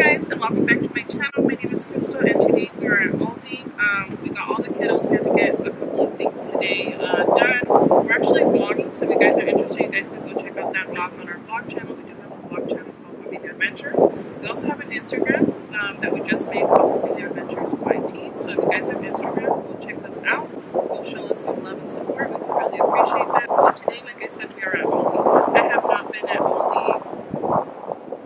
guys and welcome back to my channel. My name is Crystal and today we are at Aldi. Um, we got all the kiddos. We had to get a couple of things today uh, done. We're actually vlogging so if you guys are interested you guys can go check out that vlog on our vlog channel. We do have a vlog channel called Familia Adventures. We also have an Instagram um, that we just made called Familia Adventures YT. So if you guys have Instagram, go check us out. Go show us some love and support. We really appreciate that. So today, like I said, we are at Aldi. I have not been at Aldi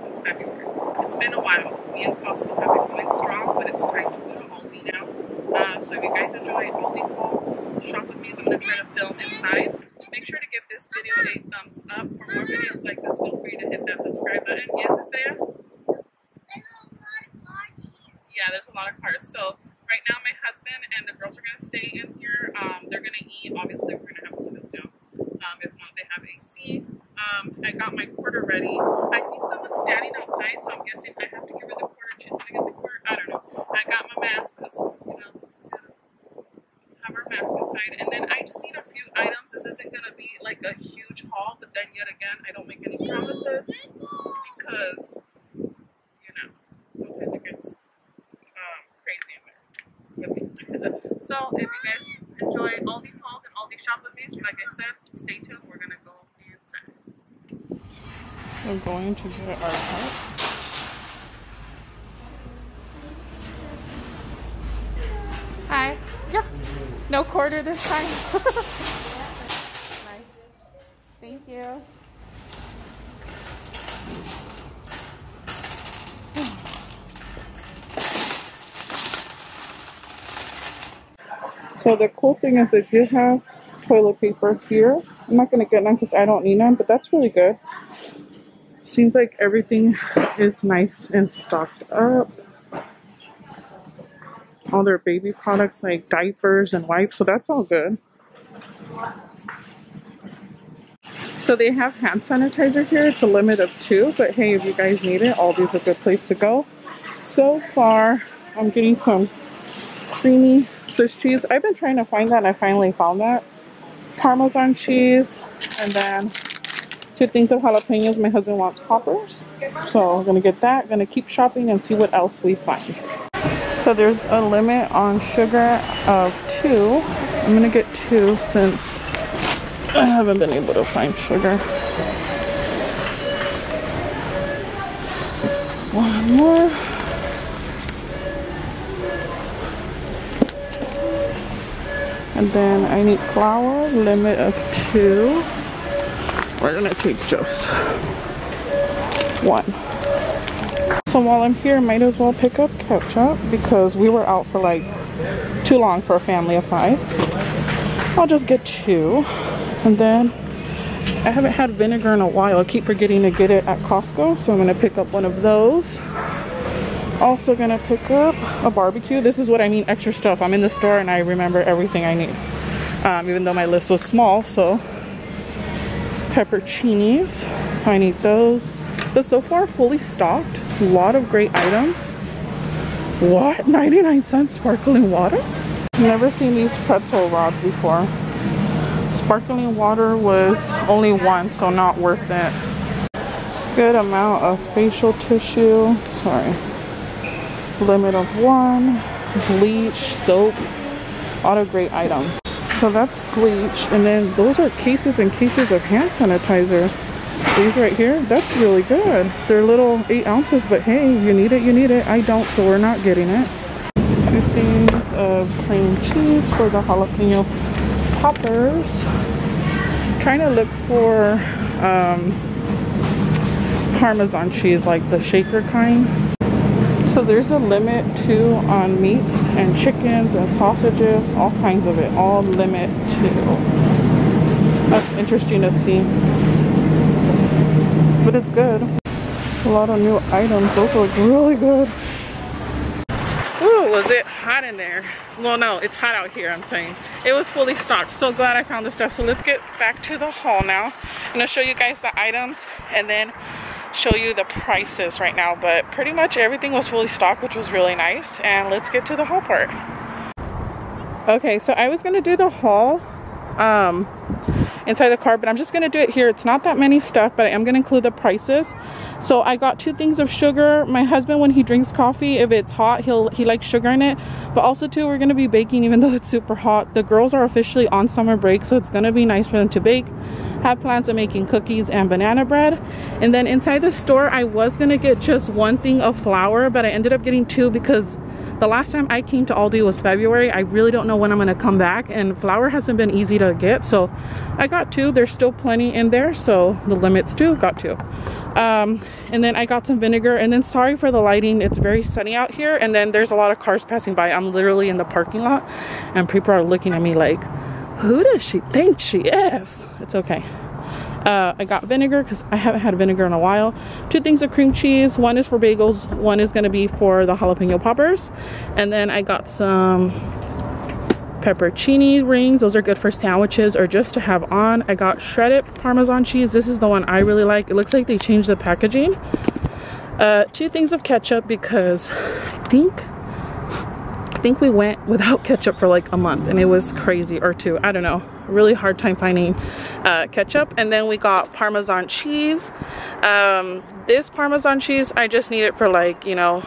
since February. It's been a while. Me and Costco have been going strong, but it's time to go to Aldi now. Uh, so if you guys enjoy Aldi hauls, shop with me. I'm going to try to film inside. Make sure to give this video a thumbs up. For more videos like this, feel free to hit that subscribe button. Yes, is there? Yeah, there's a lot of cars. So right now my husband and the girls are going to stay in here. Um, they're going to eat. Obviously, we're going to have windows down. Um, if not, they have AC. Um, I got my quarter ready. I see someone standing outside, so I'm guessing I have to give her the quarter and she's going to get the quarter. I don't know. I got my mask because, you know, have our mask inside. And then I just need a few items. This isn't going to be like a huge haul, but then yet again, I don't make any promises because, you know, sometimes it gets um, crazy in there with me. So if you guys enjoy all these hauls and all these shop with me, like I said, stay tuned. We're gonna go inside. We're going to get our cup. Hi. Yeah. No quarter this time. nice. Thank you. So the cool thing is they do have toilet paper here. I'm not gonna get none because I don't need none, but that's really good. Seems like everything is nice and stocked up. All their baby products like diapers and wipes, so that's all good. So they have hand sanitizer here. It's a limit of two, but hey, if you guys need it, Aldi's a good place to go. So far, I'm getting some creamy Swiss cheese. I've been trying to find that and I finally found that. Parmesan cheese and then two things of jalapenos. My husband wants poppers. So I'm gonna get that. Gonna keep shopping and see what else we find. So there's a limit on sugar of two. I'm gonna get two since I haven't been able to find sugar. One more. And then I need flour, limit of two. We're gonna take just one. So while I'm here, might as well pick up ketchup because we were out for like too long for a family of five. I'll just get two. And then I haven't had vinegar in a while. I keep forgetting to get it at Costco, so I'm gonna pick up one of those. Also gonna pick up a barbecue. This is what I mean, extra stuff. I'm in the store and I remember everything I need. Um, even though my list was small, so pepperoncinis, I need those. But so far, fully stocked. A lot of great items. What? 99 cents sparkling water? Never seen these pretzel rods before. Sparkling water was only one, so not worth it. Good amount of facial tissue. Sorry limit of one, bleach, soap, a lot great items. So that's bleach, and then those are cases and cases of hand sanitizer. These right here, that's really good. They're little eight ounces, but hey, you need it, you need it. I don't, so we're not getting it. Two things of plain cheese for the jalapeno poppers. trying to look for um, Parmesan cheese, like the shaker kind. So there's a limit too on meats and chickens and sausages, all kinds of it, all limit too. That's interesting to see. But it's good. A lot of new items. Those look really good. Ooh, was it hot in there? Well, no, it's hot out here, I'm saying. It was fully stocked. So glad I found this stuff. So let's get back to the haul now. I'm gonna show you guys the items and then show you the prices right now but pretty much everything was fully stocked which was really nice and let's get to the haul part. Okay so I was gonna do the haul um inside the car, but I'm just gonna do it here. It's not that many stuff, but I am gonna include the prices. So I got two things of sugar. My husband, when he drinks coffee, if it's hot, he'll he likes sugar in it. But also too, we're gonna be baking even though it's super hot. The girls are officially on summer break, so it's gonna be nice for them to bake. Have plans of making cookies and banana bread. And then inside the store, I was gonna get just one thing of flour, but I ended up getting two because the last time I came to Aldi was February. I really don't know when I'm gonna come back and flour hasn't been easy to get. So I got two, there's still plenty in there. So the limits too, got two. Um, and then I got some vinegar and then sorry for the lighting. It's very sunny out here. And then there's a lot of cars passing by. I'm literally in the parking lot and people are looking at me like, who does she think she is? It's okay. Uh, I got vinegar because I haven't had vinegar in a while. Two things of cream cheese. One is for bagels. One is going to be for the jalapeno poppers. And then I got some peppercini rings. Those are good for sandwiches or just to have on. I got shredded Parmesan cheese. This is the one I really like. It looks like they changed the packaging. Uh, two things of ketchup because I think think we went without ketchup for like a month and it was crazy or two. I don't know. Really hard time finding uh, ketchup. And then we got parmesan cheese. Um, this parmesan cheese I just need it for like you know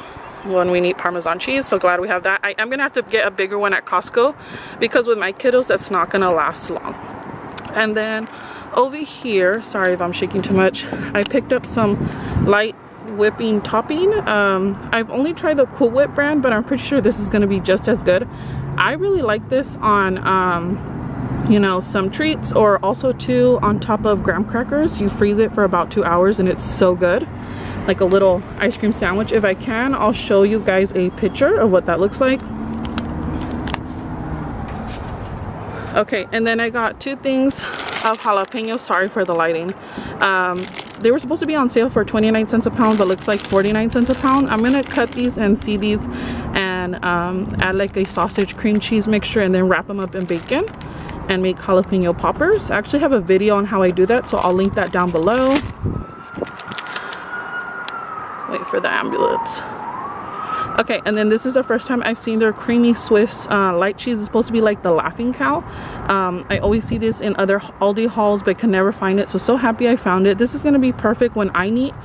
when we need parmesan cheese so glad we have that. I am gonna have to get a bigger one at Costco because with my kiddos that's not gonna last long. And then over here sorry if I'm shaking too much I picked up some light whipping topping. Um, I've only tried the Cool Whip brand but I'm pretty sure this is gonna be just as good. I really like this on um, you know some treats or also too on top of graham crackers. You freeze it for about two hours and it's so good. Like a little ice cream sandwich. If I can I'll show you guys a picture of what that looks like. Okay and then I got two things of jalapeno. Sorry for the lighting. Um, they were supposed to be on sale for 29 cents a pound but looks like 49 cents a pound I'm gonna cut these and see these and um, add like a sausage cream cheese mixture and then wrap them up in bacon and make jalapeno poppers. I actually have a video on how I do that, so I'll link that down below. Wait for the ambulance. Okay, and then this is the first time I've seen their creamy Swiss uh, light cheese. It's supposed to be like the laughing cow. Um, I always see this in other Aldi hauls, but can never find it. So, so happy I found it. This is going to be perfect when I need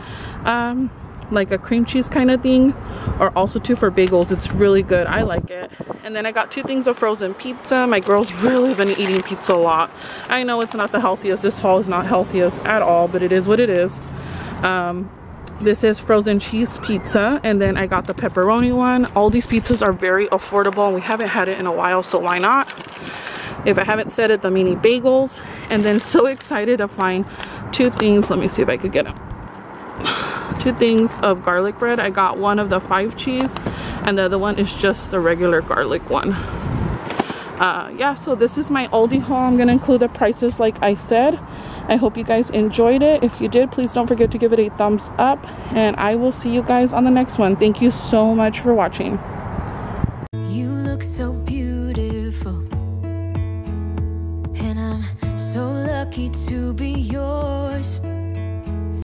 um, like a cream cheese kind of thing or also too for bagels it's really good i like it and then i got two things of frozen pizza my girls really been eating pizza a lot i know it's not the healthiest this haul is not healthiest at all but it is what it is um, this is frozen cheese pizza and then i got the pepperoni one. All these pizzas are very affordable and we haven't had it in a while so why not? If i haven't said it the mini bagels. And then so excited to find two things. Let me see if i could get them two things of garlic bread. I got one of the five cheese and the other one is just the regular garlic one. Uh, yeah, so this is my Aldi haul. I'm to include the prices like I said. I hope you guys enjoyed it. If you did, please don't forget to give it a thumbs up and I will see you guys on the next one. Thank you so much for watching.